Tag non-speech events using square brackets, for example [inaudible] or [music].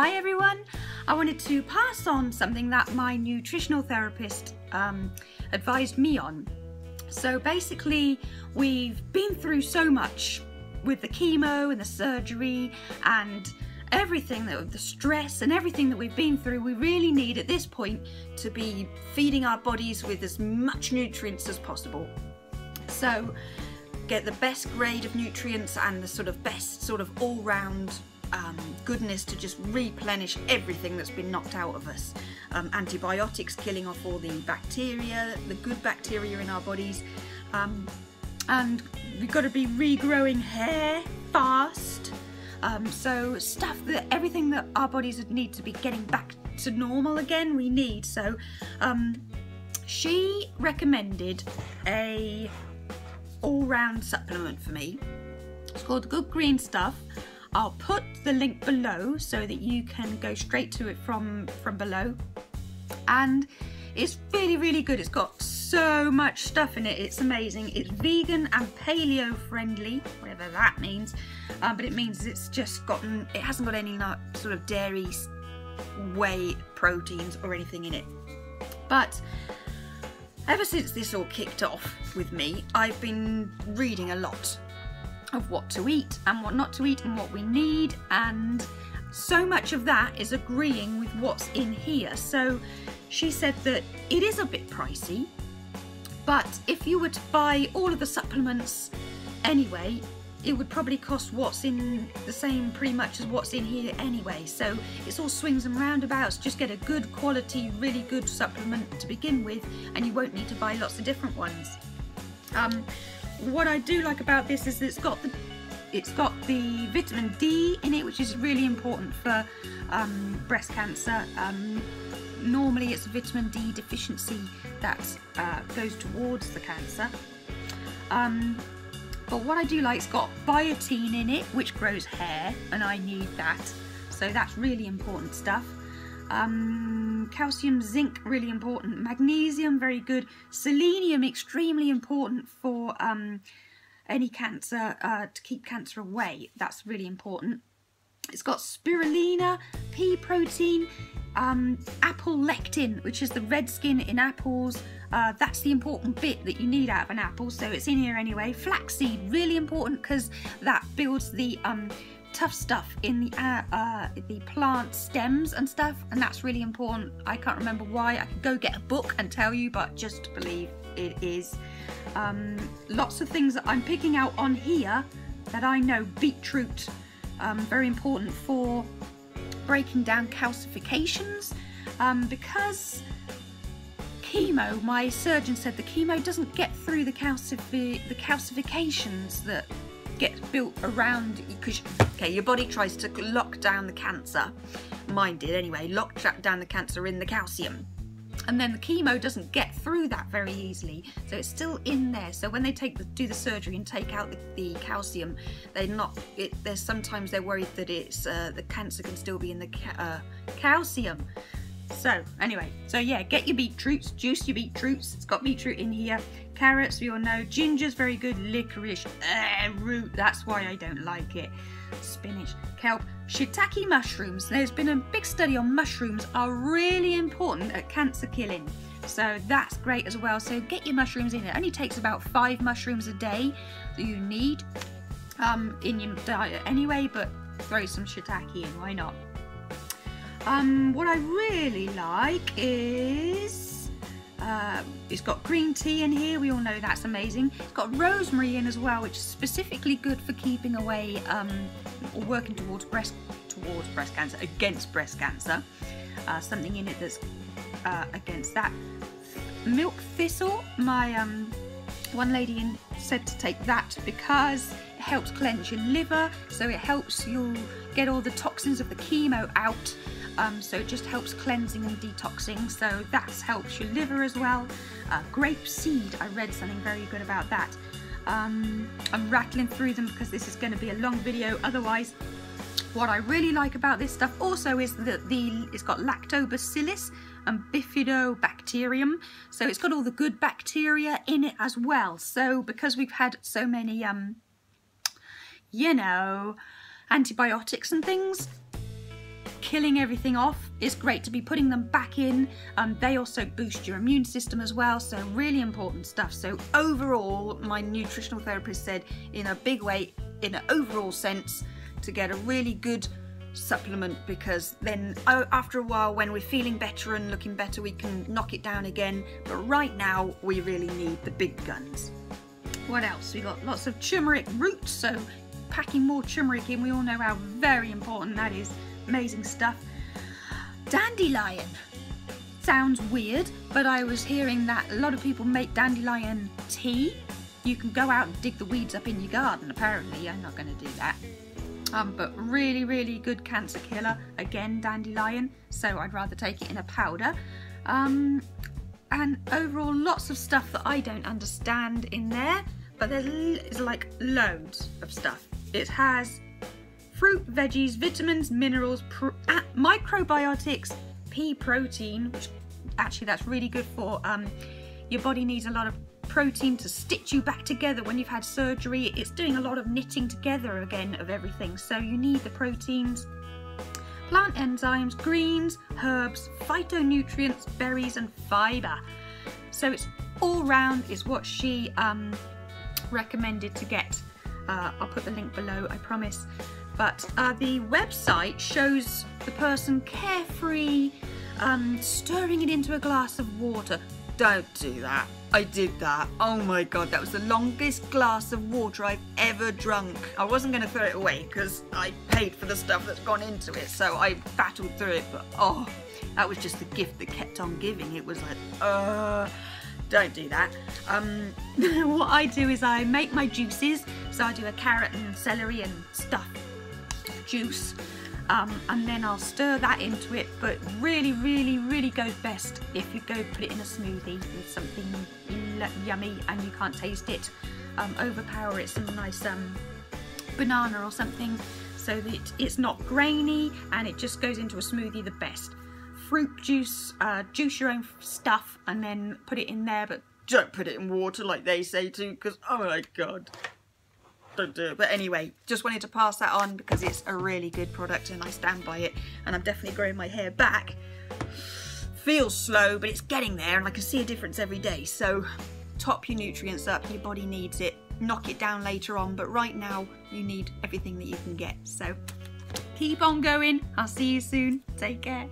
Hi everyone! I wanted to pass on something that my nutritional therapist um, advised me on. So basically, we've been through so much with the chemo and the surgery and everything that the stress and everything that we've been through we really need at this point to be feeding our bodies with as much nutrients as possible so get the best grade of nutrients and the sort of best sort of all-round um, goodness to just replenish everything that's been knocked out of us. Um, antibiotics killing off all the bacteria, the good bacteria in our bodies. Um, and we've got to be regrowing hair fast. Um, so stuff that everything that our bodies need to be getting back to normal again, we need. So um, she recommended a all-round supplement for me. It's called Good Green Stuff. I'll put the link below so that you can go straight to it from, from below. And it's really, really good. It's got so much stuff in it. It's amazing. It's vegan and paleo friendly, whatever that means. Um, but it means it's just gotten, it hasn't got any sort of dairy, whey, proteins or anything in it. But ever since this all kicked off with me, I've been reading a lot of what to eat and what not to eat and what we need and so much of that is agreeing with what's in here. So she said that it is a bit pricey but if you were to buy all of the supplements anyway it would probably cost what's in the same pretty much as what's in here anyway. So it's all swings and roundabouts. Just get a good quality really good supplement to begin with and you won't need to buy lots of different ones. Um, what I do like about this is it's got the it's got the vitamin D in it, which is really important for um, breast cancer. Um, normally it's vitamin D deficiency that uh, goes towards the cancer. Um, but what I do like, it's got biotin in it, which grows hair, and I need that. So that's really important stuff. Um, calcium, zinc, really important. Magnesium, very good. Selenium, extremely important for um, any cancer, uh, to keep cancer away. That's really important. It's got spirulina, pea protein, um, apple lectin, which is the red skin in apples. Uh, that's the important bit that you need out of an apple, so it's in here anyway. Flaxseed, really important because that builds the um, tough stuff in the uh, uh, the plant stems and stuff and that's really important. I can't remember why. I could go get a book and tell you but just believe it is um, lots of things that I'm picking out on here that I know beetroot um, very important for breaking down calcifications um, because chemo my surgeon said the chemo doesn't get through the, calcifi the calcifications that get built around because okay your body tries to lock down the cancer. Mine did anyway lock down the cancer in the calcium. And then the chemo doesn't get through that very easily so it's still in there. So when they take the, do the surgery and take out the, the calcium they're not it, there's sometimes they're worried that it's uh, the cancer can still be in the ca uh, calcium so anyway so yeah get your beetroots juice your beetroots it's got beetroot in here Carrots, we all know. Ginger's very good. Licorice, uh, root, that's why I don't like it. Spinach, kelp, shiitake mushrooms. There's been a big study on mushrooms are really important at cancer killing. So that's great as well. So get your mushrooms in. It only takes about five mushrooms a day that you need um, in your diet anyway, but throw some shiitake in, why not? Um, what I really like is uh, it's got green tea in here, we all know that's amazing. It's got rosemary in as well, which is specifically good for keeping away um, or working towards breast towards breast cancer, against breast cancer. Uh, something in it that's uh, against that. Milk thistle, my um, one lady in, said to take that because it helps cleanse your liver, so it helps you get all the toxins of the chemo out um, so it just helps cleansing and detoxing. So that helps your liver as well. Uh, grape seed I read something very good about that. Um, I'm rattling through them because this is going to be a long video. Otherwise what I really like about this stuff also is that the it's got lactobacillus and bifidobacterium. So it's got all the good bacteria in it as well. So because we've had so many um you know antibiotics and things killing everything off. It's great to be putting them back in. Um, they also boost your immune system as well, so really important stuff. So overall, my nutritional therapist said in a big way, in an overall sense, to get a really good supplement because then oh, after a while when we're feeling better and looking better we can knock it down again but right now we really need the big guns what else we got lots of turmeric roots so packing more turmeric in we all know how very important that is amazing stuff dandelion sounds weird but I was hearing that a lot of people make dandelion tea you can go out and dig the weeds up in your garden apparently I'm not going to do that um, but really, really good cancer killer. Again, dandelion, so I'd rather take it in a powder. Um, and overall, lots of stuff that I don't understand in there, but there's like loads of stuff. It has fruit, veggies, vitamins, minerals, uh, microbiotics, pea protein, which actually that's really good for um, your body needs a lot of protein to stitch you back together when you've had surgery. It's doing a lot of knitting together again of everything. So you need the proteins, plant enzymes, greens, herbs, phytonutrients, berries and fibre. So it's all round is what she um, recommended to get. Uh, I'll put the link below, I promise. But uh, the website shows the person carefree um, stirring it into a glass of water. Don't do that. I did that. Oh my god, that was the longest glass of water I've ever drunk. I wasn't going to throw it away because I paid for the stuff that's gone into it, so I battled through it, but oh, that was just the gift that kept on giving. It was like, uh, don't do that. Um, [laughs] what I do is I make my juices, so I do a carrot and celery and stuff juice um, and then I'll stir that into it but really really really goes best if you go put it in a smoothie with something yummy and you can't taste it um, overpower it some nice um, banana or something so that it's not grainy and it just goes into a smoothie the best fruit juice uh, juice your own stuff and then put it in there but don't put it in water like they say to because oh my god. But anyway, just wanted to pass that on because it's a really good product and I stand by it. And I'm definitely growing my hair back. Feels slow, but it's getting there and I can see a difference every day. So top your nutrients up, your body needs it. Knock it down later on, but right now you need everything that you can get. So keep on going. I'll see you soon. Take care.